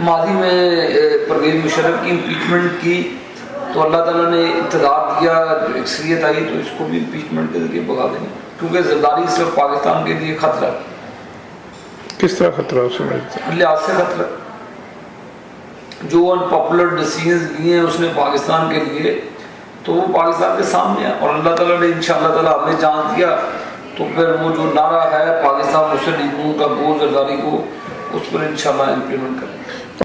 माजी में परवेज मुशरफ की इम्पीचमेंट की तो अल्लाह ताला ने इतदार दिया अक्सरियत आई तो इसको भी इम्पीचमेंट के ज़रिए भगा देंगे। क्योंकि जरदारी सिर्फ़ पाकिस्तान के लिए खतरा किस तरह खतरा लिहाज से खतरा जो अनपॉपुलर डिसीज़न लिए हैं उसने पाकिस्तान के लिए तो वो पाकिस्तान के सामने है। और अल्लाह ताला ने इंशाल्लाह ताला हमें जान दिया तो फिर वो जो नारा है पाकिस्तान मुस्लिम लीग का गो जरदारी को कुछ तो इन इम्प्लीमेंट करेंगे